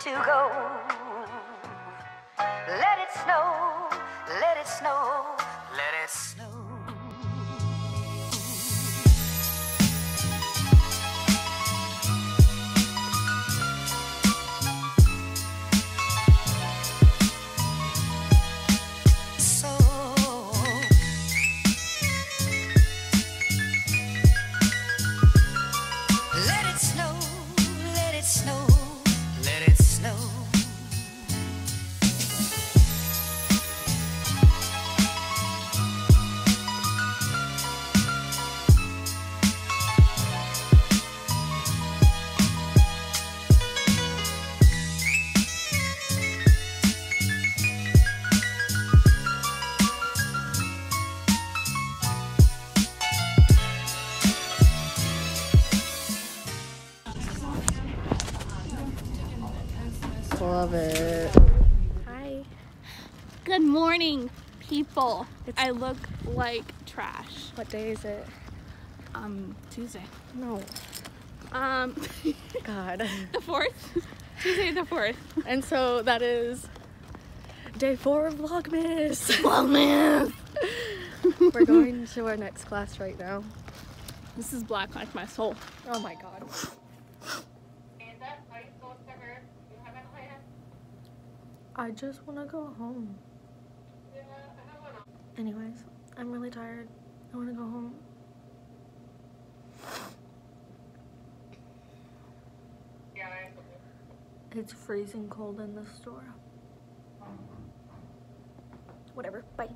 to go. Love it. Hi. Good morning, people. I look like trash. What day is it? Um, Tuesday. No. Um, God. the fourth. Tuesday the fourth. and so that is day four of Vlogmas. Vlogmas. We're going to our next class right now. This is black like my soul. Oh my god. I just want to go home. Anyways, I'm really tired. I want to go home. It's freezing cold in the store. Whatever. Bye.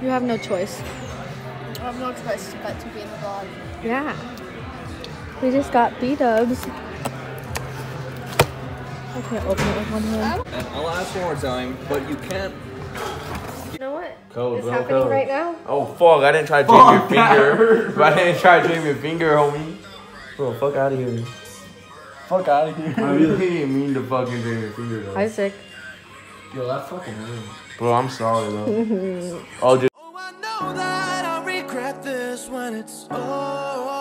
You have no choice. I have no choice but to be in the vlog. Yeah. We just got B dubs. I can't open it with one hand. And I'll ask one more time, but you can't. You know what Code, is happening code. right now? Oh fuck! I didn't try to dream your finger. But I didn't try to dream your finger, homie. Bro, fuck out of here. Fuck out of here. I really didn't mean to fucking dream your finger though. Isaac. Yo, that fucking hurt. Bro, I'm sorry though. oh, just. Oh, I know that I'll regret this when it's over.